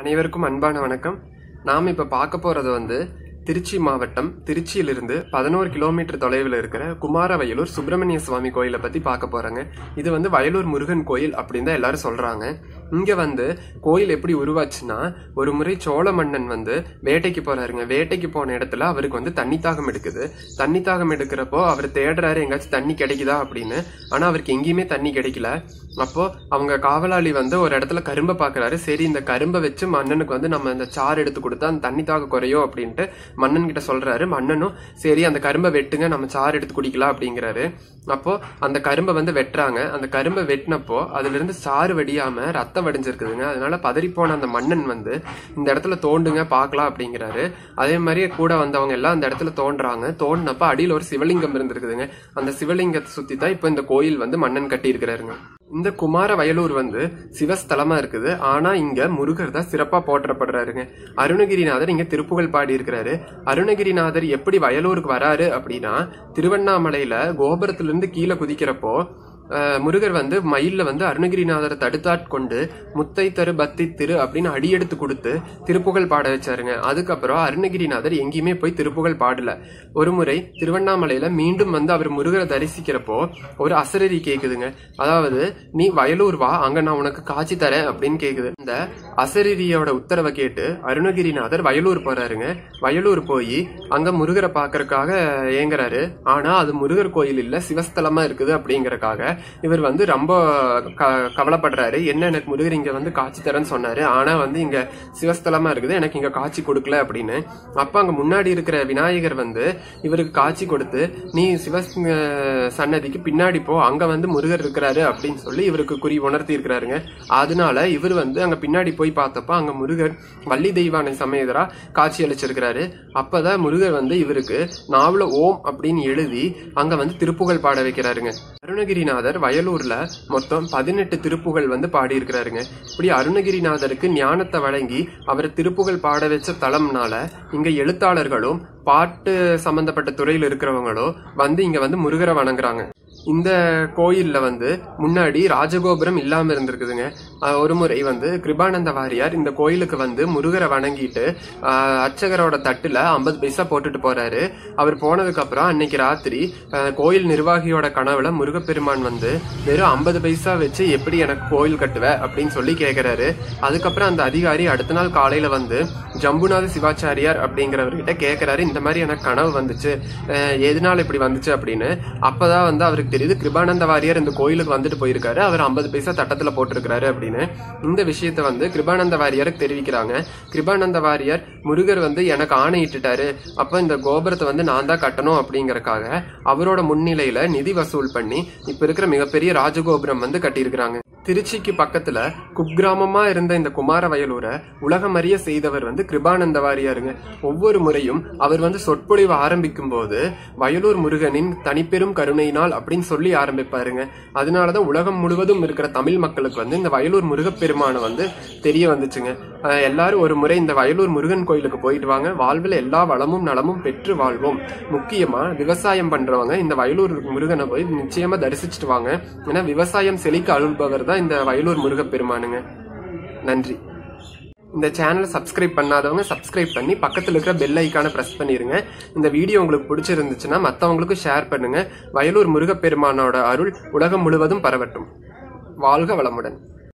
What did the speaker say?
அனைவருக்கும் அன்பான வணக்கம். நாம் இப்போ பார்க்க போகிறது வந்து திருச்சி மாவட்டம் திருச்சியிலிருந்து பதினோரு கிலோமீட்டர் தொலைவில் இருக்கிற குமாரவயலூர் சுப்பிரமணிய சுவாமி கோயிலை பற்றி பார்க்க போகிறாங்க இது வந்து வயலூர் முருகன் கோயில் அப்படின்னு தான் எல்லாரும் சொல்கிறாங்க இங்கே வந்து கோயில் எப்படி உருவாச்சுன்னா ஒரு முறை சோழ மன்னன் வந்து வேட்டைக்கு போறாருங்க. வேட்டைக்கு போன இடத்துல அவருக்கு வந்து தண்ணி தாகம் எடுக்குது. தண்ணி தாகம் எடுக்கிறப்போ அவர் தேடுறாரு எங்காச்சும் தண்ணி கிடைக்குதா? அப்படின்னு. ஆனால் அவருக்கு எங்கேயுமே தண்ணி கிடைக்கல. அப்போ அவங்க காவலாளி வந்து ஒரு இடத்துல கரும்பை பார்க்குறாரு. சரி இந்த கரும்பை வச்சு மன்னனுக்கு வந்து நம்ம இந்த சாறு எடுத்து கொடுத்தா அந்த தண்ணி தாக குறையும் அப்படின்ட்டு மன்னன் கிட்ட சொல்றாரு. மன்னனும் சரி அந்த கரும்பை வெட்டுங்க நம்ம சாறு எடுத்து குடிக்கலாம் அப்படிங்கிறாரு. அப்போ அந்த கரும்பை வந்து வெட்டுறாங்க. அந்த கரும்பை வெட்டினப்போ அதுல இருந்து சாறு வடியாம ரத்தம் வடிஞ்சிருக்குதுங்க. அதனால பதறிப்போன அந்த மன்னன் வந்து இந்த இடத்துல தோண்டுங்க பார்க்கலாம் அப்படிங்கிறாரு. அதே மாதிரியே கூட வந்தவங்க எல்லாம் அந்த இடத்துல தோன்றாங்க. தோண்டினப்ப அடியில் ஒரு சிவலிங்கம் இருந்திருக்குதுங்க. அந்த சிவலிங்கத்தை சுத்தி தான் இப்போ இந்த கோயில் வந்து மன்னன் கட்டி இருக்கிறாருங்க இந்த குமார வயலூர் வந்து சிவஸ்தலமா இருக்குது. ஆனா இங்க முருகர் தான் சிறப்பா போற்றப்படுறாருங்க. அருணகிரிநாதர் இங்க திருப்புகழ் பாடி இருக்கிறாரு அருணகிரிநாதர் எப்படி வயலூருக்கு வராரு அப்படின்னா திருவண்ணாமலையில கோபுரத்துல இருந்து கீழே குதிக்கிறப்போ முருகர் வந்து மயில வந்து அருணகிரிநாதரை தடுத்தாட்கொண்டு முத்தை தரு பத்தி திரு அப்படின்னு அடியெடுத்து கொடுத்து திருப்புகழ் பாட வச்சாருங்க. அதுக்கப்புறம் அருணகிரிநாதர் எங்கேயுமே போய் திருப்புகழ் பாடல. ஒரு முறை திருவண்ணாமலையில மீண்டும் வந்து அவர் முருகரை தரிசிக்கிறப்போ ஒரு அசரரி கேக்குதுங்க. அதாவது நீ வயலூர் வா அங்க நான் உனக்கு காட்சி தரேன் அப்படின்னு கேக்குது. இந்த அசரீரியோட உத்தரவை கேட்டு அருணகிரிநாதர் வயலூர் போறாருங்க. வயலூர் போய் அங்க முருகரை பாக்குறதுக்காக ஏங்குறாரு ஆனா அது முருகர் கோயில் இல்ல சிவஸ்தலமா இருக்குது அப்படிங்கறக்காக இவர் வந்து ரொம்ப க- கவலைப்படுறாரு. என்ன எனக்கு முருகர் இங்க வந்து காட்சி தரேன்னு சொன்னாரு. ஆனா வந்து இங்க சிவஸ்தலமா இருக்குது எனக்கு இங்க காட்சி கொடுக்கல அப்படின்னு. அப்ப அங்க முன்னாடி இருக்கிற விநாயகர் வந்து இவருக்கு காட்சி கொடுத்து நீ சிவ சன்னதிக்கு பின்னாடி போ அங்க வந்து முருகர் இருக்கிறாரு அப்படின்னு சொல்லி இவருக்கு குறி உணர்த்தி இருக்கிறாருங்க. அதனால இவர் வந்து அங்க பின்னாடி போய் பார்த்தப்ப அங்க முருகர் வள்ளி தெய்வானை சமேதரா காட்சி அளிச்சிருக்கிறாரு. அப்பதான் முருகர் வந்து இவருக்கு நாவல ஓம் அப்படின்னு எழுதி அங்க வந்து திருப்புகழ் பாட வைக்கிறாருங்க. அருணகிரிநாதர் வயலூர்ல மொத்தம் பதினெட்டு திருப்புகழ் வந்து பாடியிருக்கிறாருங்க. இப்படி அருணகிரிநாதருக்கு ஞானத்தை வழங்கி அவரை திருப்புகழ் பாட வச்ச தளம்னால இங்க எழுத்தாளர்களும் பாட்டு சம்பந்தப்பட்ட துறையில் இருக்கிறவங்களும் வந்து இங்க வந்து முருகரை வணங்குறாங்க. இந்த கோயில்ல வந்து முன்னாடி ராஜகோபுரம் இல்லாம இருந்திருக்குதுங்க. ஒரு முறை வந்து கிருபானந்த வாரியார் இந்த கோயிலுக்கு வந்து முருகரை வணங்கிட்டு அர்ச்சகரோட தட்டுல ஐம்பது பைசா போட்டுட்டு போறாரு. அவர் போனதுக்கு அப்புறம் அன்னைக்கு ராத்திரி கோயில் நிர்வாகியோட கனவுல முருகப்பெருமான் வந்து வெறும் ஐம்பது பைசா வச்சு எப்படி எனக்கு கோயில் கட்டுவ அப்படின்னு சொல்லி கேக்குறாரு. அதுக்கப்புறம் அந்த அதிகாரி அடுத்த நாள் காலையில வந்து ஜம்புநாத சிவாச்சாரியார் அப்படிங்கிறவர்கிட்ட கேக்குறாரு இந்த மாதிரி எனக்கு கனவு வந்துச்சு. எதனால இப்படி வந்துச்சு அப்படின்னு. அப்பதான் வந்து அவருக்கு தெரியுது கிருபானந்த வாரியார் இந்த கோயிலுக்கு வந்துட்டு போயிருக்காரு. அவர் ஐம்பது பைசா தட்டத்தில் போட்டிருக்காரு அப்படின்னு. இந்த விஷயத்த வந்து கிருபானந்த வாரியாருக்கு தெரிவிக்கிறாங்க. கிருபானந்த வாரியார் முருகர் வந்து எனக்கு ஆணையிட்டுட்டாரு அப்போ இந்த கோபுரத்தை வந்து நான் தான் கட்டணும் அப்படிங்கறக்காக அவரோட முன்னிலையில நிதி வசூல் பண்ணி இப்ப இருக்கிற மிகப்பெரிய ராஜகோபுரம் வந்து கட்டியிருக்கிறாங்க. திருச்சிக்கு பக்கத்துல குக்கிராமமா இருந்த இந்த குமார வயலூரை உலகம் அறிய செய்தவர் வந்து கிருபானந்த வாரியாருங்க. ஒவ்வொரு முறையும் அவர் வந்து சொற்பொழிவு ஆரம்பிக்கும் போது வயலூர் முருகனின் தனிப்பெரும் கருணையினால் அப்படின்னு சொல்லி ஆரம்பிப்பாருங்க. அதனால தான் உலகம் முழுவதும் இருக்கிற தமிழ் மக்களுக்கு வந்து இந்த வயலூர் முருகப்பெருமானை வந்து தெரிய வந்துச்சுங்க. எல்லாரும் ஒரு முறை இந்த வயலூர் முருகன் கோயிலுக்கு போயிட்டு வாங்க. வாழ்வில் எல்லா வளமும் நலமும் பெற்று வாழ்வோம். முக்கியமாக விவசாயம் பண்ணுறவங்க இந்த வயலூர் முருகனை போய் நிச்சயமாக தரிசிச்சுட்டு வாங்க. ஏன்னா விவசாயம் செழிக்க அழுபவர் தான் இந்த வயலூர் முருகப்பெருமானுங்க. நன்றி. இந்த சேனலை சப்ஸ்கிரைப் பண்ணாதவங்க சப்ஸ்கிரைப் பண்ணி பக்கத்தில் இருக்கிற பெல் ஐக்கானை ப்ரெஸ் பண்ணிருங்க. இந்த வீடியோ உங்களுக்கு பிடிச்சிருந்துச்சுன்னா மற்றவங்களுக்கும் ஷேர் பண்ணுங்க. வயலூர் முருகப்பெருமானோட அருள் உலகம் முழுவதும் பரவட்டும். வாழ்க வளமுடன்.